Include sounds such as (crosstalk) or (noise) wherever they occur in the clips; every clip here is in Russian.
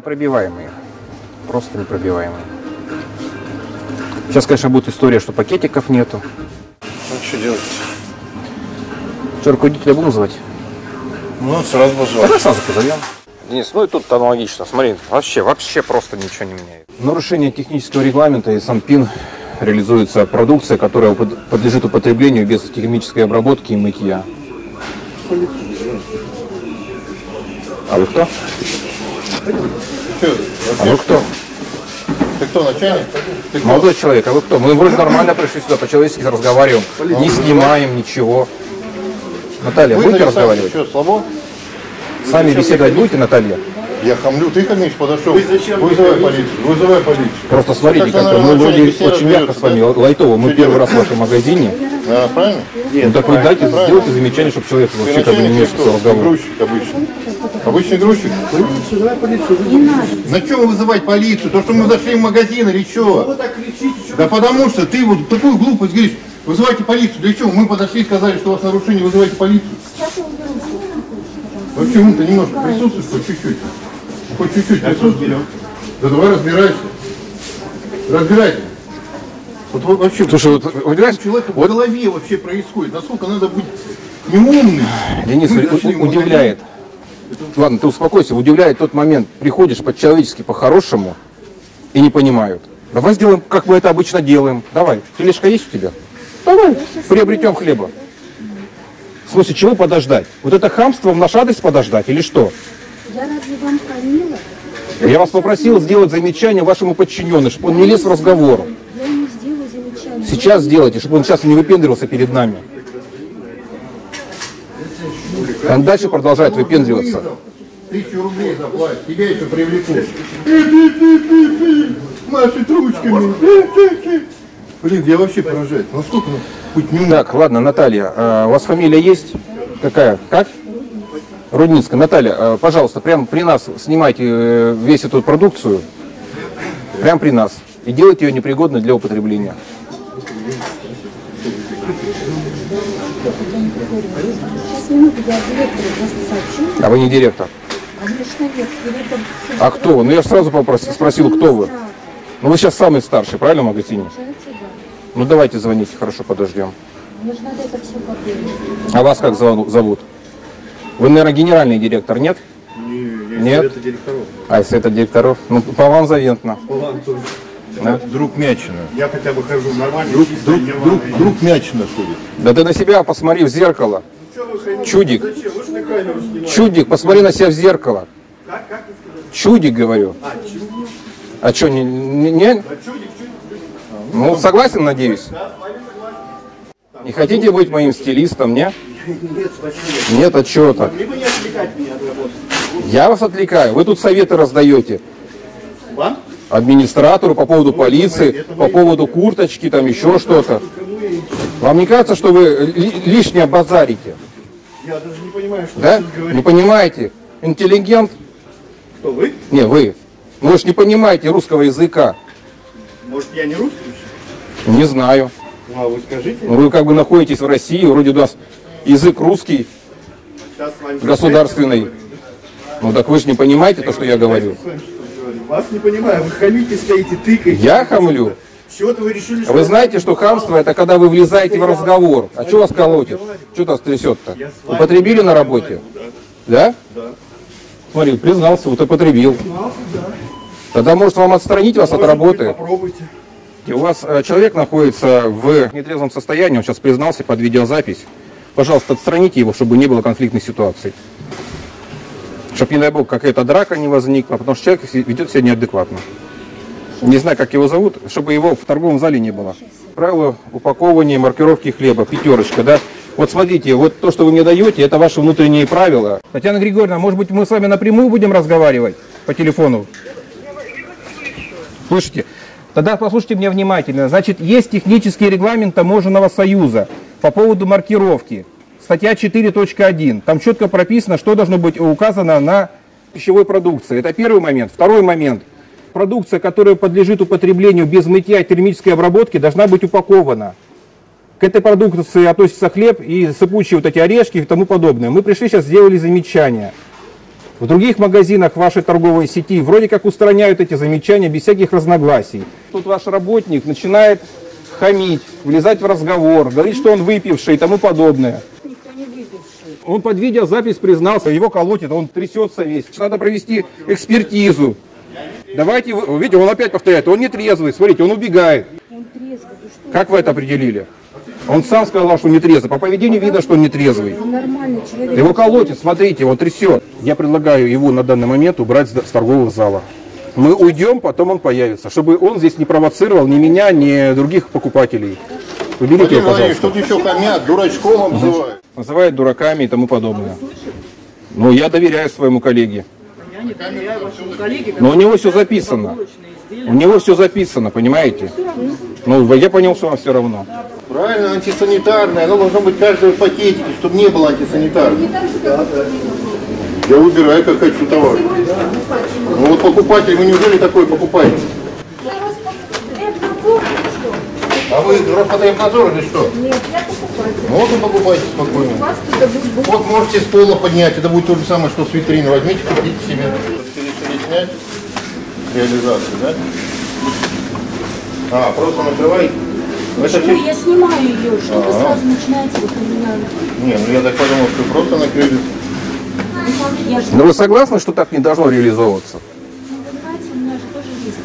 Непробиваемые. Просто непробиваемые. Сейчас, конечно, будет история, что пакетиков нету. Ну, что делать? Что, руководителя будем звать? Ну, сразу позвал. Давай сразу позовем. Денис, ну и тут аналогично. Смотри, вообще, вообще просто ничего не меняет. Нарушение технического регламента и СанПин реализуется продукция, которая подлежит употреблению без термической обработки и мытья. А вы кто? Что, А вы кто? ты кто, начальник? Ты кто? Молодой человек, а вы кто? Мы вроде нормально пришли сюда, по-человечески разговариваем. Не снимаем ничего. Наталья, Вы будете разговаривать? Что, слабо? С вами беседовать будете, Наталья? Я хамлю, ты хамишь, подошел. Вызывай полицию, вызывай полицию. Просто смотрите, Как-то, мы вроде очень мягко с вами, да? лайтово. Мы Что первый раз в вашем магазине. А, правильно? Ну так вы дайте, правильно. сделайте замечание, чтобы человек вообще как бы не мешался в разговор. Грузчик обычный. Обычный грузчик. Зачем вызывать полицию? То, что мы зашли в магазин или что? Да потому что ты вот такую глупость говоришь. Вызывайте полицию. Для чего? Мы подошли и сказали, что у вас нарушение, вызывайте полицию. Вообще ум-то немножко присутствуешь, хоть чуть-чуть. Хоть чуть-чуть присутствуешь. Да давай разбирайся. Разбирайся. Вот во- вообще, Слушай, вот, у понимаешь, человека в вот голове вообще происходит? Насколько надо быть неумным? Денис у- в у- удивляет. Ладно, ты успокойся, удивляет тот момент, приходишь по-человечески, по-хорошему, и не понимают. Давай сделаем, как мы это обычно делаем. Давай, тележка есть у тебя? Давай, приобретем хлеба. Смысле, чего подождать? Вот это хамство в наш адрес подождать или что? Я разве вам хамила? Я вас попросил сделать замечание вашему подчиненному, чтобы он не лез в разговор. Я ему сделаю замечание. Сейчас сделайте, чтобы он сейчас не выпендривался перед нами. Он дальше продолжает выпендриваться. Тысячу рублей заплатят, тебя еще привлекут. Машет ручками. Блин, я вообще поражаюсь. Насколько быть неумным? Так, ладно, Наталья, а, у вас фамилия есть? Какая? Как? Рудницкая. Наталья, а, пожалуйста, прямо при нас снимайте э, весь эту продукцию. Прямо при нас. И делайте ее непригодной для употребления. Сейчас минуту, я директору просто сообщу. А вы не директор. Конечно, нет, директор... А кто вы? Ну я же сразу попросил, спросил, кто вы. Ну вы сейчас самый старший, правильно, в магазине? Ну давайте звоните, хорошо, подождем. Мне же надо это все подумать. А вас как зову- зовут? Вы, наверное, генеральный директор, нет? Нет? А если это директоров? Ну, по вам завентно. Друг Мячина. Я хотя бы хожу нормально. Друг, друг, друг, друг Мячина ходит. Да ты на себя посмотри в зеркало. Чудик. Чудик, посмотри на себя в зеркало. Чудик, говорю. А что, не, не, не? Ну, согласен, надеюсь? Не хотите быть моим стилистом, не? Нет, а что так? Либо не отвлекать меня от работы. Я вас отвлекаю. Вы тут советы раздаете. Администратору по поводу полиции, по поводу курточки, там еще что-то. Вам не кажется, что вы ли- лишнее базарите? Я даже не понимаю, что Да? вы Не понимаете? Интеллигент? Кто вы? Не, вы. Ну вы же не понимаете русского языка. Может, я не русский? Не знаю. Ну, а вы скажите. Ну, Вы как бы находитесь в России, вроде у нас язык русский, вами государственный. Ну так вы же не понимаете то, что я говорю. Вас не понимаю. Вы хамите, стоите, тыкаете. Я хамлю. Чего-то вы решили, что... Вы знаете, что хамство это когда вы влезаете в разговор. А что вас колотит? Что вас трясет-то? Употребили на работе? Да? Да. Смотри, признался, вот употребил. Тогда может вам отстранить вас от Может быть, работы. Попробуйте. У вас э, человек находится в нетрезвом состоянии, он сейчас признался под видеозапись. Пожалуйста, отстраните его, чтобы не было конфликтной ситуации. Чтобы, не дай бог, какая-то драка не возникла, потому что человек ведет себя неадекватно. Не знаю, как его зовут, чтобы его в торговом зале не было. Правило упаковывания маркировки хлеба, пятерочка, да? Вот смотрите, вот то, что вы мне даете, это ваши внутренние правила. Татьяна Григорьевна, может быть, мы с вами напрямую будем разговаривать по телефону? Слушайте, тогда послушайте меня внимательно. Значит, есть технический регламент таможенного союза по поводу маркировки. Статья 4.1. Там четко прописано, что должно быть указано на пищевой продукции. Это первый момент. Второй момент. Продукция, которая подлежит употреблению без мытья и термической обработки, должна быть упакована. К этой продукции относится хлеб и сыпучие вот эти орешки и тому подобное. Мы пришли сейчас, сделали замечание. В других магазинах вашей торговой сети вроде как устраняют эти замечания без всяких разногласий. Тут ваш работник начинает хамить, влезать в разговор, говорить, что он выпивший и тому подобное. Он под видеозапись признался, его колотит, он трясется весь. Надо провести экспертизу. Давайте, видите, он опять повторяет, он не трезвый, смотрите, он убегает. Он трезвый. Ты что? Как вы это определили? Он сам сказал, что не трезвый. По поведению видно, что он не трезвый. Он нормальный человек. Его колотит, смотрите, он трясет. Я предлагаю его на данный момент убрать с торгового зала. Мы уйдем, потом он появится, чтобы он здесь не провоцировал ни меня, ни других покупателей. Уберите его, пожалуйста. тут еще хамят, дурачком обзывают. Называют дураками и тому подобное. Ну, я доверяю своему коллеге. Я не доверяю вашему коллеге, Но у него все записано. У него все записано, понимаете? Ну, я понял, что вам все равно. Правильно, антисанитарное. Оно должно быть каждое в пакетике, чтобы не было антисанитарного. Я выбираю, как хочу товар. Ну вот покупатель, вы неужели такое покупаете? А вы Роспотребнадзор или что? Нет, я покупатель. Вот вы покупайте спокойно. У вас туда будет Вот можете с пола поднять, это будет то же самое, что с витрины. Возьмите, купите себе. Решили снять реализацию, да? А, просто накрывай. Ну, Это все... я снимаю ее? Что вы Ага. сразу начинаете вот у меня? Не, ну я так подумал, что просто накрыли. Но вы согласны, что так не должно реализовываться? понимаете, у меня же тоже есть.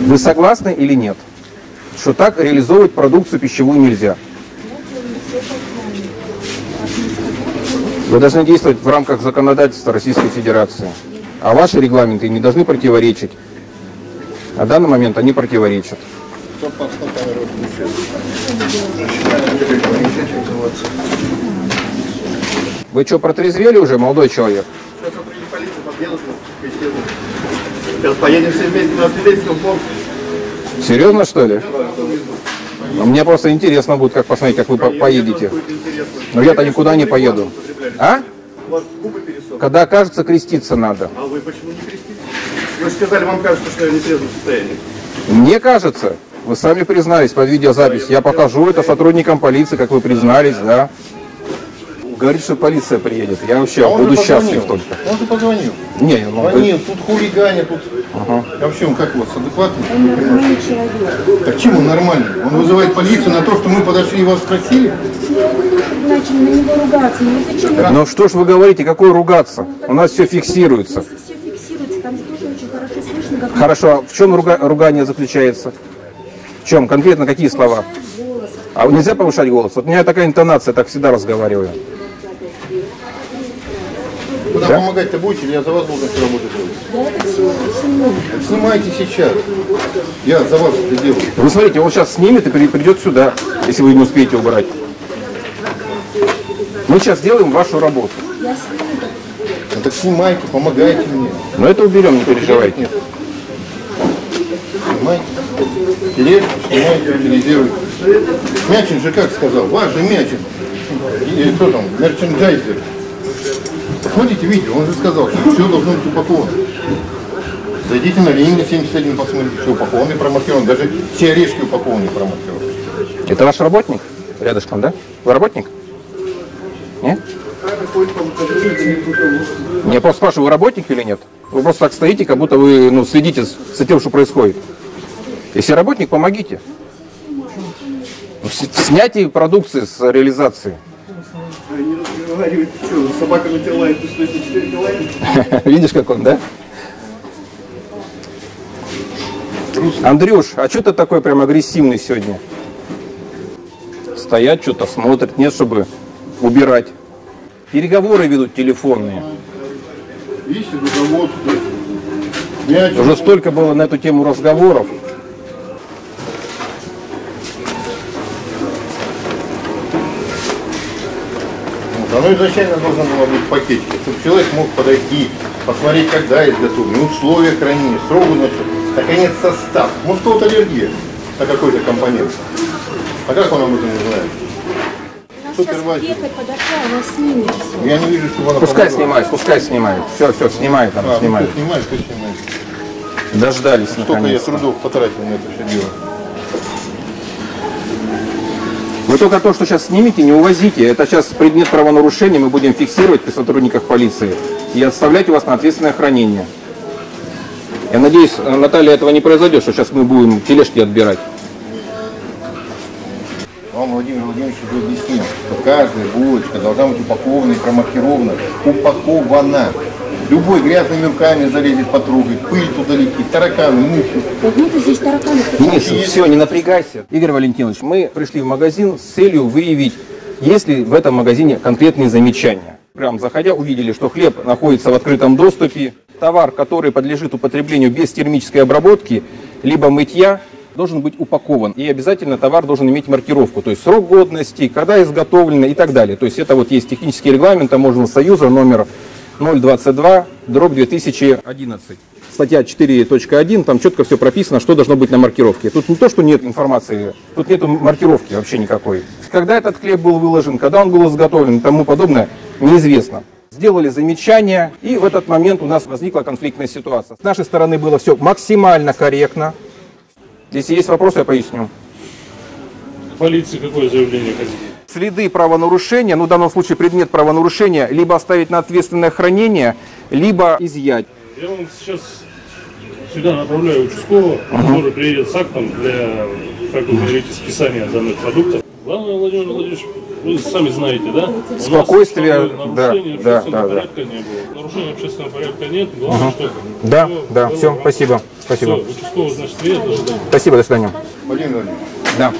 Вы согласны или нет? Что так реализовывать продукцию пищевую нельзя? Вы должны действовать в рамках законодательства Российской Федерации. А ваши регламенты не должны противоречить. На данный момент они противоречат. Вы что, протрезвели уже, молодой человек? Сейчас поедем все вместе на полк. Серьезно, что ли? Ну, Мне просто интересно будет, как посмотреть, как вы по- поедете. Но я-то никуда не поеду. А? Когда окажется, креститься надо. А вы почему не креститесь? Вы же сказали, вам кажется, что я не в трезвом состоянии. Мне кажется, вы сами признались под видеозапись. Я покажу это сотрудникам полиции, как вы признались, да. Говорит, что полиция приедет. Я вообще А буду же счастлив позвонил. только. Он же позвонил. Не, ну, вы- Звонил, тут хулиганят, тут... А вообще, он как у вас, адекватный? Он нормальный человек. Так чем он нормальный? Он вызывает полицию на то, что мы подошли и вас спросили? Начали на него ругаться? Ну зачем? вы- Ну что ж вы говорите, какой ругаться? У нас все фиксируется. Все фиксируется, там же тоже очень хорошо слышно, как Хорошо, а в чем руга- ругание заключается? В чем? Конкретно какие слова? А нельзя повышать голос? Вот у меня такая интонация, так всегда разговариваю. Куда Да? помогать-то будете, или я за вас должен всю работу делать? Снимайте сейчас. Я за вас это делаю. Вы смотрите, он сейчас снимет и при- придет сюда, если вы не успеете убрать. Мы сейчас сделаем вашу работу. Ну так снимайте, помогайте мне. Но это уберем, не переживайте. Нет. Снимайте. Тележку снимайте, утилизируйте. Мячин же как сказал? Ваш же Мячин. И кто там? Мерченджайзер. Посмотрите видео, он же сказал, что все должно быть упаковано. Зайдите на Ленина 71, посмотрите, все упаковано и промаркировано. Даже все орешки упакованы и промаркированы. Это ваш работник? Рядышком, да? Вы работник? Нет? Я просто спрашиваю, вы работник или нет? Вы просто так стоите, как будто вы ну, следите за тем, что происходит. Если работник, помогите. В с- снятии продукции с реализации. Разговаривает, что, собака на тела, ты что, эти четыре тела? Видишь, как он, да? Андрюш, а что ты такой прям агрессивный сегодня? Стоят, что-то смотрят, нет, чтобы убирать. Переговоры ведут телефонные. Видите, руководство. Мячин. Уже столько было на эту тему разговоров. Оно изначально должно было быть в пакетике, чтобы человек мог подойти, посмотреть, когда изготовлено, условия хранения, срок, значит, наконец состав. Может, у кого-то аллергия на какой-то компонент. А как он об этом не знает? Я не вижу, чтобы она Пускай помогла. снимает, пускай снимает. Все, все, снимает А, она, ну, снимает. снимает, снимает. Дождались Сколько я наконец. трудов потратил на это все дело. Вы только то, что сейчас снимите, не увозите. Это сейчас предмет правонарушения, мы будем фиксировать при сотрудниках полиции и отставлять у вас на ответственное хранение. Я надеюсь, Наталья, этого не произойдет, что сейчас мы будем тележки отбирать. Вам Владимир Владимирович уже объяснил, что каждая булочка должна быть упакована и промаркирована. Упакована. Любой грязными руками залезет потрогать, пыль туда летит, тараканы, мухи. Вот нету здесь тараканов. Денис, все, не напрягайся. Игорь Валентинович, мы пришли в магазин с целью выявить, есть ли в этом магазине конкретные замечания. Прям заходя, увидели, что хлеб находится в открытом доступе. Товар, который подлежит употреблению без термической обработки, либо мытья, должен быть упакован. И обязательно товар должен иметь маркировку, то есть срок годности, когда изготовлено и так далее. То есть это вот есть технический регламент таможенного союза номер 022 дробь 2011. Статья 4.1, там четко все прописано, что должно быть на маркировке. Тут не то, что нет информации, тут нет маркировки вообще никакой. Когда этот хлеб был выложен, когда он был изготовлен и тому подобное, неизвестно. Сделали замечания, и в этот момент у нас возникла конфликтная ситуация. С нашей стороны было все максимально корректно. Если есть вопросы, я поясню. Полиции какое заявление хотите? Следы правонарушения, ну в данном случае предмет правонарушения, либо оставить на ответственное хранение, либо изъять. Я вам сейчас сюда направляю участкового, который приедет с актом для, как вы говорите, списания данных продуктов. Главное, Владимир Владимирович, вы сами знаете, да? У нас Спокойствие, нарушения да, да, общественного да, да. порядка не было. Нарушения общественного порядка нет. Главное, что... Да, всё да, все, спасибо, спасибо. Участковый, значит, приедет. Спасибо, до свидания. Владимир Владимирович, Да.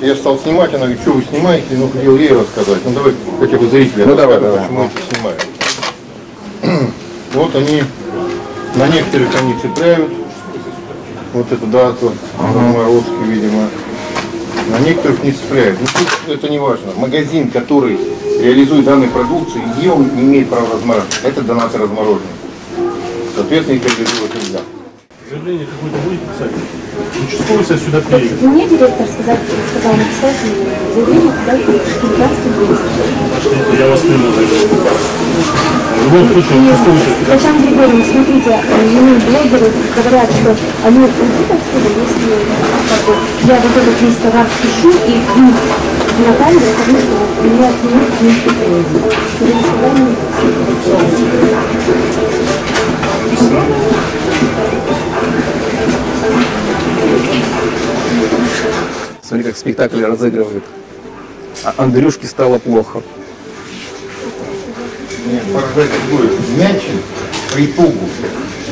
Я стал снимать, она говорит, что вы снимаете, ну хотел ей рассказать. Ну давай хотя бы зрители Ну, давай, давай. почему это снимают. (clears throat) Вот они, на некоторых они цепляют, вот эту дату, Морозский, видимо. На некоторых не цепляют. Ну, тут это не важно. Магазин, который реализует данную продукцию, ее он не имеет права размораживать. Это донаты размороженные. Соответственно, их реализовывать нельзя. Заявление какое-то будете писать? Участковый сейчас сюда приедет. Мне директор сказал, сказал написать заявление куда хулиганство действия. Я вас за это. В любом случае, участковый сюда Татьяна Григорьевна, смотрите, мне блогеры говорят, что они уйдут отсюда, если я вот этот весь товар спешу и к ним в Наталью скажу, что у меня нет книжки Перед свиданием. Смотри, как спектакль разыгрывают. А Андрюшке стало плохо. Нет, поражает другое. Мячин по итогу.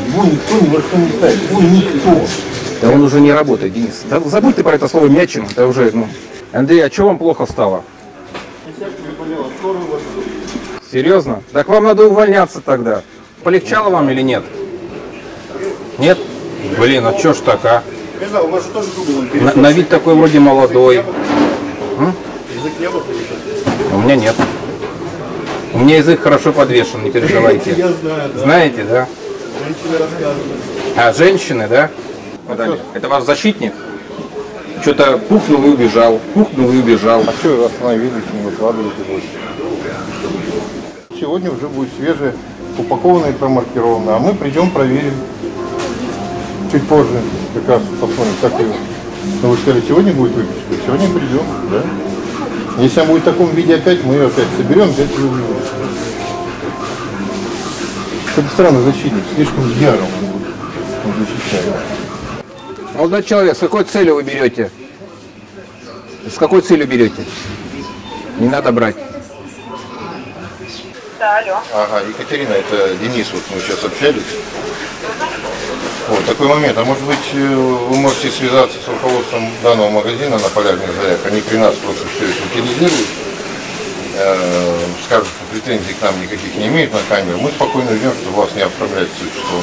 Его никто ни во что не ставит. Его никто. Да он уже не работает, Денис. Да забудь ты про это слово мячин. Это уже, ну. Андрей, а что вам плохо стало? Серьезно? Так вам надо увольняться тогда. Полегчало вам или нет? Нет? Блин, а чё ж так, а? Не знаю, у вас же тоже зубы вон На, на вид такой вроде молодой. Язык не был. У меня нет. У меня язык хорошо подвешен, не переживайте. Я знаю, да. Знаете, да? Женщины рассказывают. А, женщины, да? Подали. Это ваш защитник? Что-то пухнул и убежал, пухнул и убежал. А что остановились, не выкладываете больше? Сегодня уже будет свежее, упакованное и промаркировано. А мы придем, проверим. Чуть позже как раз посмотрим, как ее. Ну, вы сказали, сегодня будет выпечка. Сегодня придем, да? Если она будет в таком виде опять, мы ее опять соберем, опять вывезем. Это странно, защитник, слишком ярым он защищает. Молодой человек, с какой целью вы берете? С какой целью берете? Не надо брать. Ага, Екатерина, это Денис, вот мы сейчас общались. Вот такой момент. А может быть, э, вы можете связаться с руководством данного магазина на полярных зарях? Они при нас просто все это утилизируют. Э, Скажут, что претензий к нам никаких не имеют на камеру. Мы спокойно ждем, чтобы вас не оформлять с существом.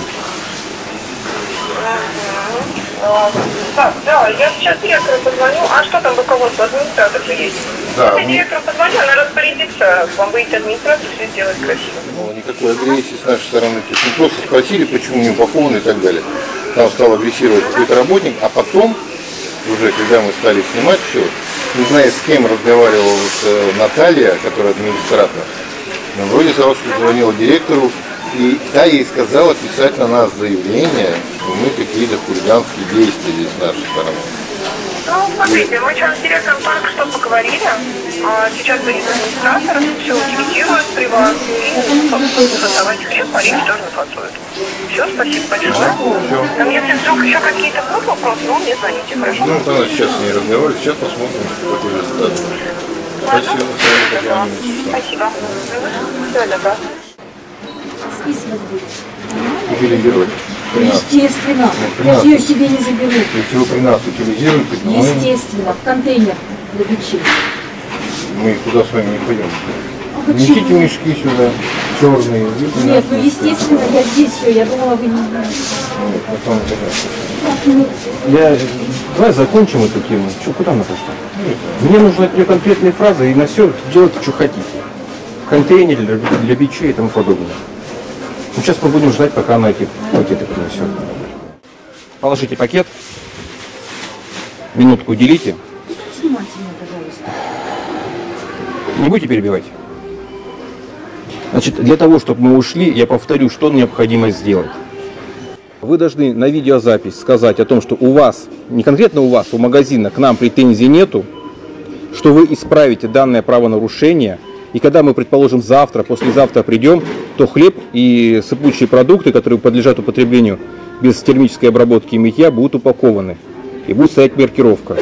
Так, да, я сейчас директору позвоню. А что там руководство? Администратор же есть. Да, Я мы- директору позвоню, она распорядится вам выйти администратор, все сделать красиво. Ну, никакой агрессии с нашей стороны. То есть мы просто спросили, почему не упакованы и так далее. Там стал агрессировать какой-то работник, а потом, уже когда мы стали снимать все, не знаю, с кем разговаривала вот, э, Наталья, которая администратор, но вроде что звонила директору, и та ей сказала писать на нас заявление, что мы какие-то хулиганские действия здесь с нашей стороны. Ну, смотрите, мы сейчас с директором только что поговорили. А, Сейчас будет администратор, все утилизирует при вас. И, собственно, создавать хлеб, а речь тоже фасует. Все, спасибо большое. Там, если вдруг еще какие-то будут вопросы, ну, мне звоните, хорошо? Ну, тогда сейчас не разговаривать, сейчас посмотрим, какой результат. Спасибо. Спасибо. Мгм. Всего доброго. Списывать будет. Утилизировать. Естественно. Я же ее себе не заберу. Если вы при нас утилизируете, то мы, Естественно. В контейнер для печи. мы туда с вами не пойдем. А Несите почему? мешки сюда, черные. Нет, ну естественно, я здесь все. Я думала, вы не знаете. На самом деле. Я... Давай закончим эту тему. Что, куда она пошла? Мне нужны от нее конкретные фразы, и на все делайте, что хотите. В контейнере, для, для печей и тому подобное. Ну, сейчас мы будем ждать, пока она эти пакеты принесет. Положите пакет. Минутку уделите. Снимайте меня, пожалуйста. Не будете перебивать? Значит, для того, чтобы мы ушли, я повторю, что необходимо сделать. Вы должны на видеозапись сказать о том, что у вас, не конкретно у вас, у магазина к нам претензий нету, что вы исправите данное правонарушение, и когда мы, предположим, завтра, послезавтра придем, то хлеб и сыпучие продукты, которые подлежат употреблению без термической обработки и мытья, будут упакованы. И будет стоять маркировка.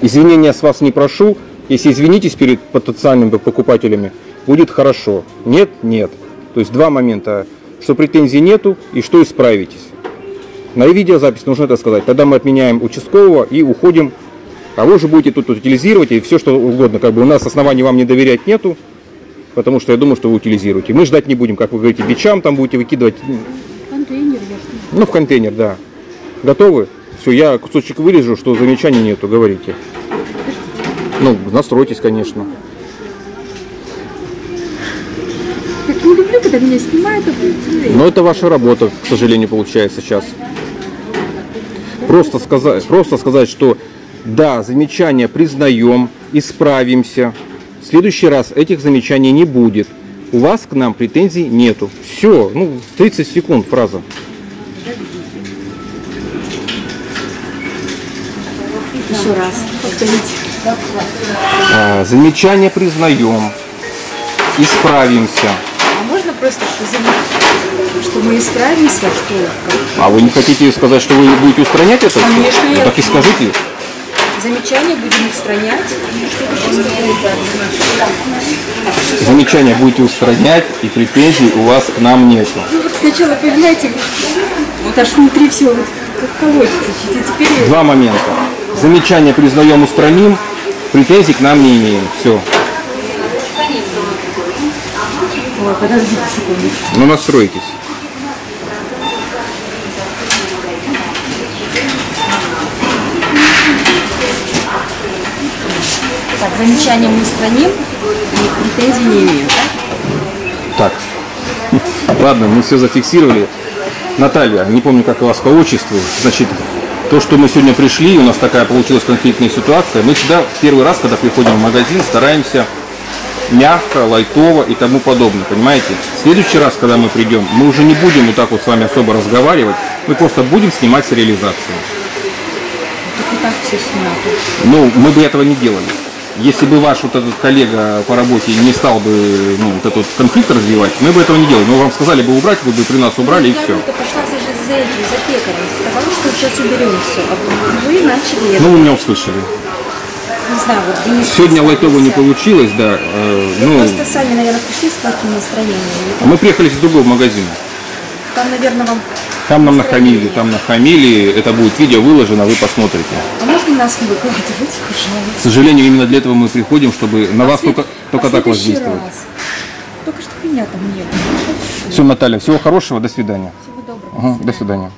Извинения с вас не прошу. Если извинитесь перед потенциальными покупателями, будет хорошо. Нет, нет. То есть два момента, что претензий нету и что исправитесь. На видеозапись нужно это сказать. Тогда мы отменяем участкового и уходим. А вы уже будете тут утилизировать и все что угодно. Как бы у нас оснований вам не доверять нету, потому что я думаю, что вы утилизируете. Мы ждать не будем, как вы говорите, бичам там будете выкидывать. Контейнер. Ну, в контейнер, да. Готовы? Все, я кусочек вырежу, что замечаний нету, говорите. Ну, настройтесь, конечно. Так не люблю, когда меня снимают. а Но это ваша работа, к сожалению, получается сейчас. Просто сказать, просто сказать, что да, замечания признаем, исправимся. В следующий раз этих замечаний не будет. У вас к нам претензий нету. Все, ну, 30 секунд фраза. Еще раз. Повторите. А, замечания признаем, исправимся. А можно просто что, зам- что мы исправимся, что А вы не хотите сказать, что вы будете устранять это? Конечно, Ну, я так и скажите. Замечания будем устранять. Замечания будете устранять, и претензий у вас к нам нету. Ну вот сначала появляете, вот аж внутри все вот как колотится. Теперь Два момента. Замечания признаем, устраним, претензий к нам не имеем. Все. Ой, подождите секунду. Ну настройтесь. Так, замечания мы устраним и претензий не имеем. да? Так. Ладно, мы все зафиксировали. Наталья, не помню, как вас по отчеству. Значит, то, что мы сегодня пришли, у нас такая получилась конфликтная ситуация. Мы всегда первый раз, когда приходим в магазин, стараемся мягко, лайтово и тому подобное, понимаете? В следующий раз, когда мы придем, мы уже не будем вот так вот с вами особо разговаривать, мы просто будем снимать реализацию. Тут и так все снято. Ну, мы бы этого не делали. Если бы ваш вот этот коллега по работе не стал бы ну, вот этот конфликт развивать, мы бы этого не делали. Мы вам сказали бы убрать, вы бы при нас убрали и все. Я пошла за, за этим, за пекарем. Сказала, что сейчас уберем все. А вы начали, я Ну, вы меня услышали. не знаю, вот Денис... Сегодня лайтово не получилось, да. э, ну, Просто сами, наверное, пришли с плохим настроением. мы приехали из другого магазина. Там, наверное, вам... Там нам нахамили, там нахамили. Это будет видео выложено, вы посмотрите. А можно нас не выкладывать, пожалуйста? К сожалению, именно для этого мы приходим, чтобы на вас След- только, только а так воздействовать. раз. Только что меня там нет. Все, Наталья, всего хорошего, до свидания. Всего доброго. Мгм, До свидания.